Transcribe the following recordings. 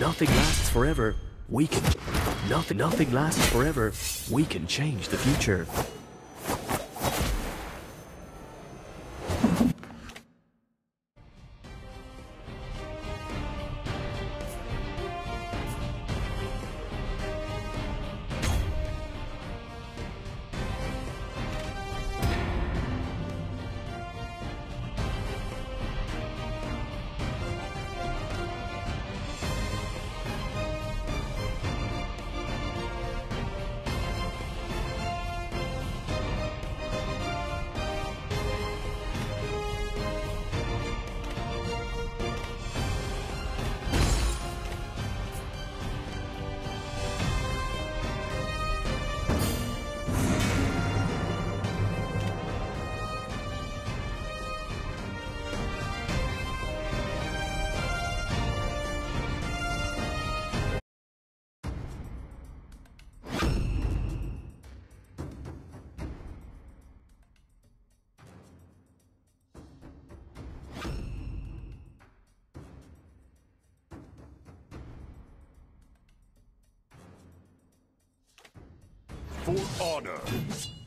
Nothing lasts forever. We can. Nothing, nothing lasts forever. We can change the future. For honor.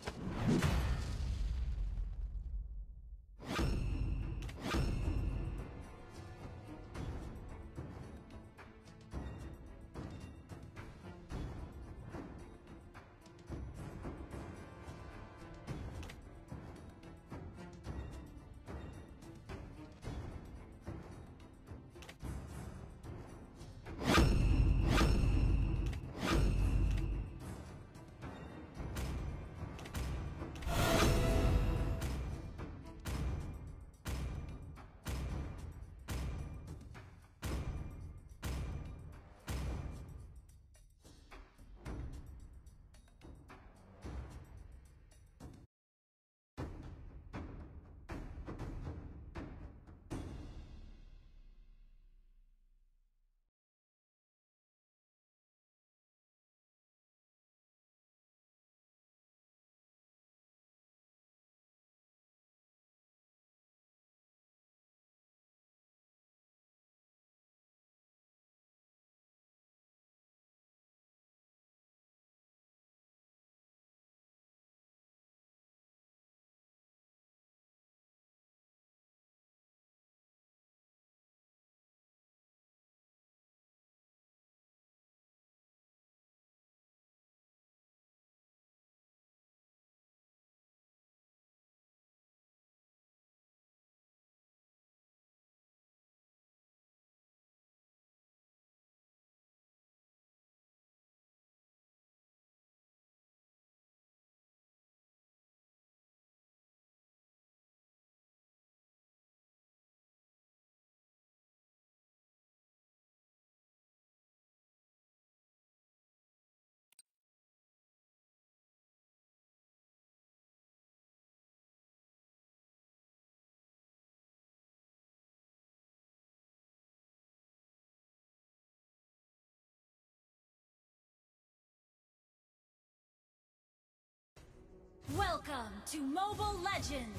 Welcome to Mobile Legends!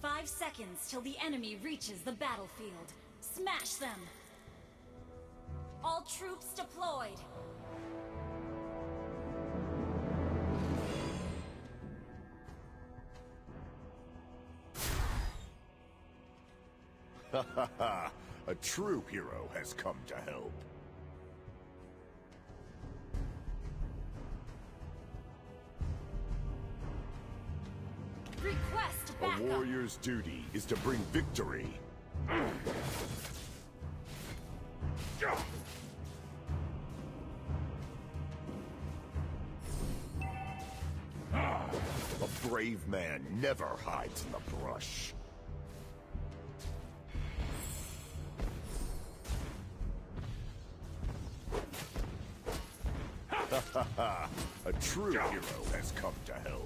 Five seconds till the enemy reaches the battlefield. Smash them! All troops deployed! Ha ha ha! A true hero has come to help. A warrior's duty is to bring victory. A brave man never hides in the brush. A true hero has come to help.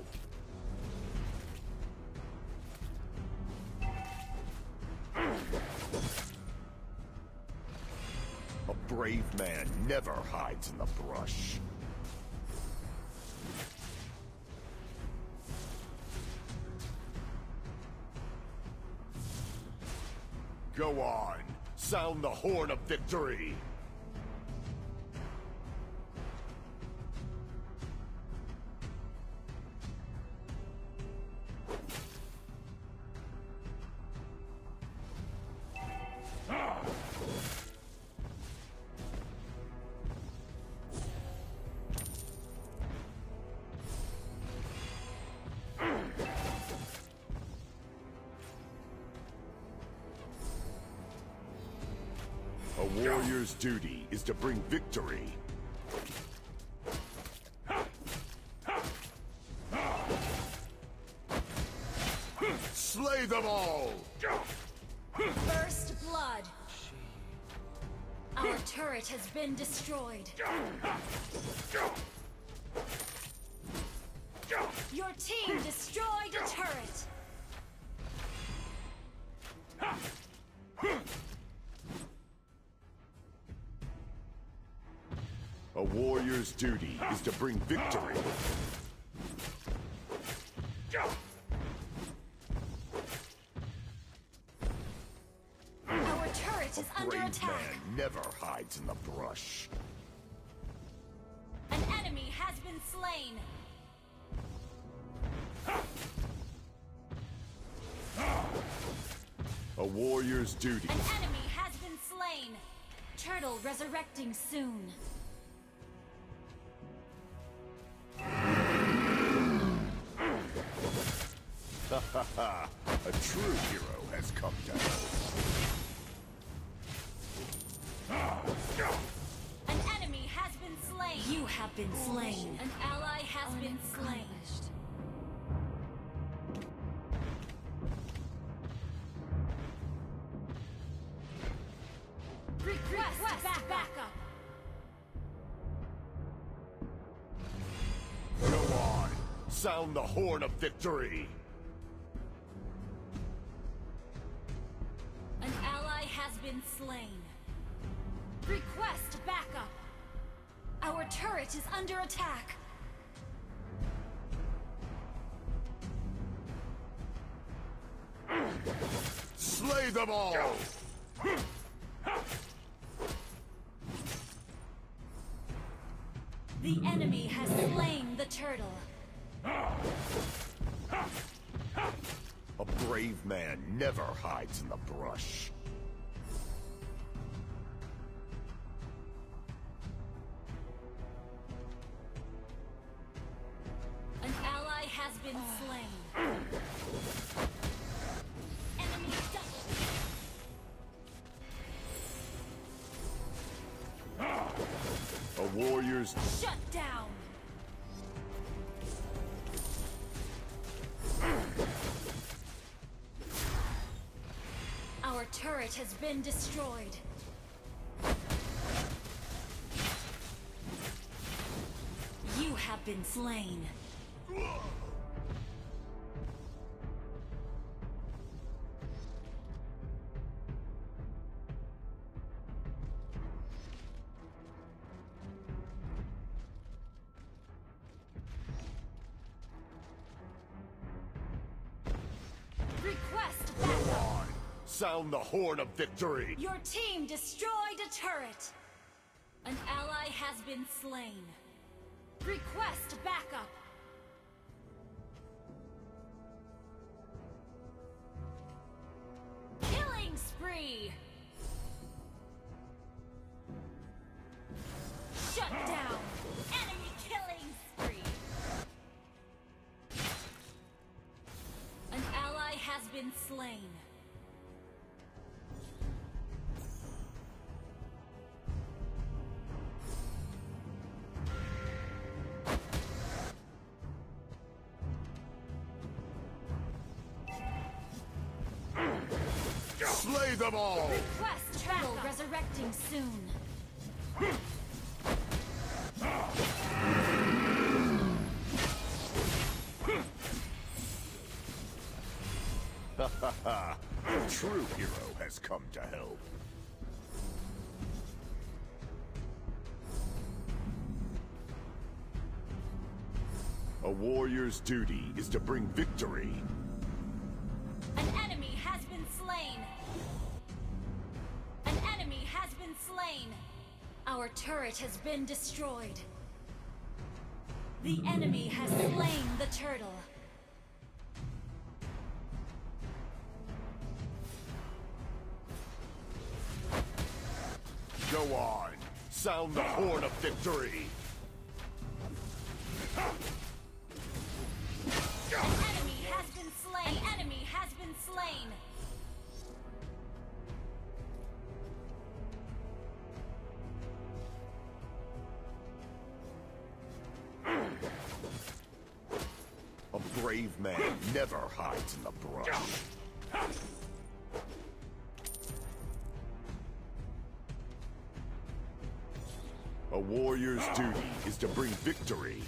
Brave man never hides in the brush. Go on, sound the horn of victory. Warrior's duty is to bring victory. Slay them all! First blood. Our turret has been destroyed. Your team destroyed a turret. A warrior's duty is to bring victory. Our turret is A under attack. man never hides in the brush. An enemy has been slain. A warrior's duty. An enemy has been slain. Turtle resurrecting soon. A true hero has come to help. An enemy has been slain. You have been slain. An ally has been slain. Request, back, backup. Go on! Sound the horn of victory! Slain. Request backup. Our turret is under attack. Slay them all! The enemy has slain the turtle. A brave man never hides in the brush. Turret has been destroyed. You have been slain. Request. Sound the horn of victory! Your team destroyed a turret. An ally has been slain. Request backup. Killing spree. Shut down. Enemy killing spree. An ally has been slain. Slay them all! Request travel resurrecting soon. A true hero has come to help. A warrior's duty is to bring victory. Slain. An enemy has been slain. Our turret has been destroyed. The enemy has slain the turtle. Go on! Sound the horn of victory! Brave man never hides in the brush. A warrior's duty is to bring victory.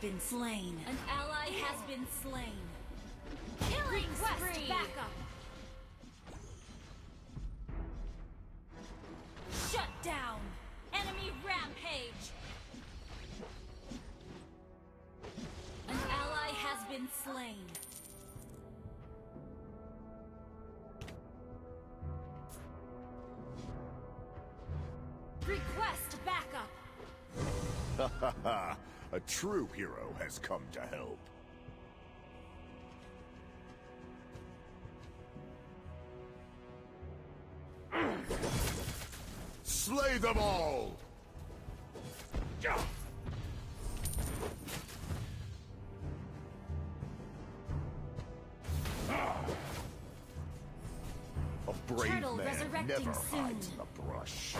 Been slain. An ally has been slain. Killing spree. backup. Shut down. Enemy rampage. An ally has been slain. Request backup. A true hero has come to help. Slay them all! A brave Turtle man resurrecting never soon. hides in the brush.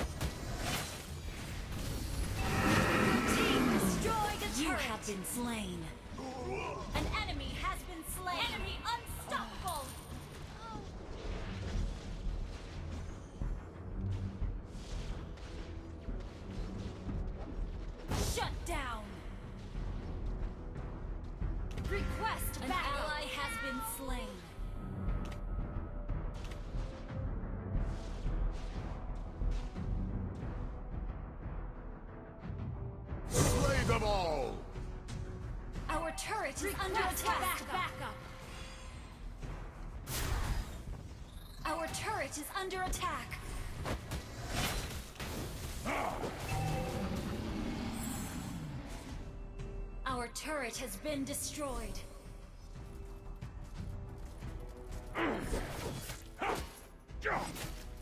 Have been slain. An enemy has been slain. Enemy unstoppable. Turret is under attack. Our turret has been destroyed.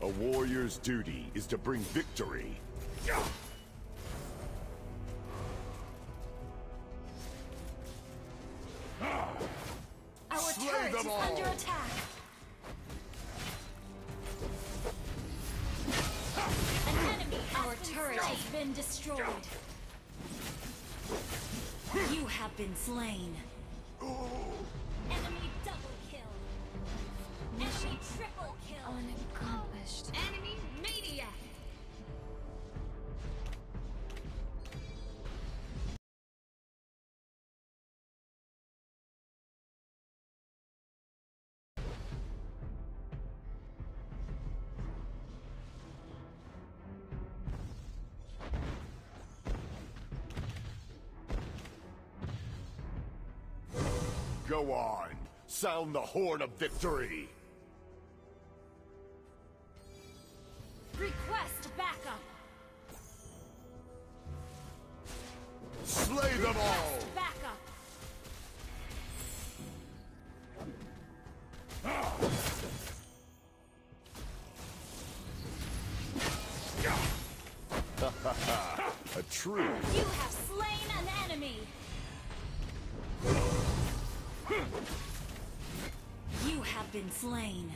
A warrior's duty is to bring victory. Been destroyed. You have been slain. Enemy double kill. Enemy triple kill. Unaccomplished. Enemy maniac. Go on! Sound the horn of victory! Been slain.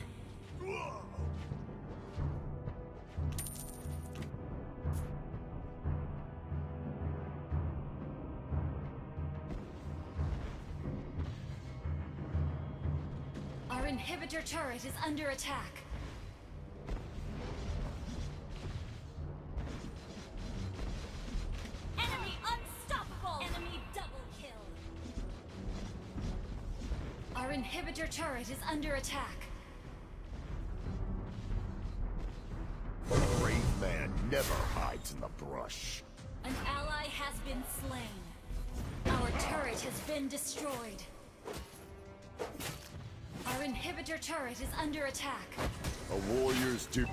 Our inhibitor turret is under attack. Under attack. A brave man never hides in the brush. An ally has been slain. Our turret has been destroyed. Our inhibitor turret is under attack. A warrior's duty.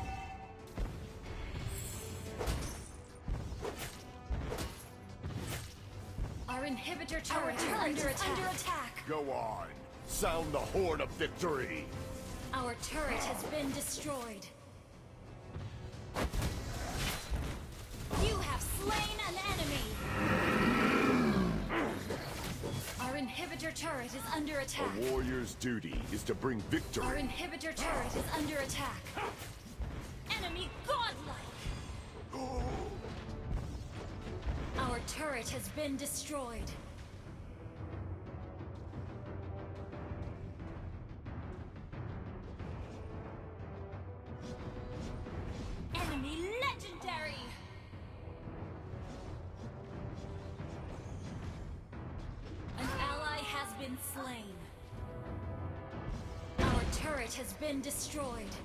Our inhibitor turret is under attack. under attack. Go on! Sound the horn of victory! Our turret has been destroyed. You have slain an enemy. Our inhibitor turret is under attack. A warrior's duty is to bring victory. Our inhibitor turret is under attack. Enemy godlike! Our turret has been destroyed. Been slain. Our turret has been destroyed.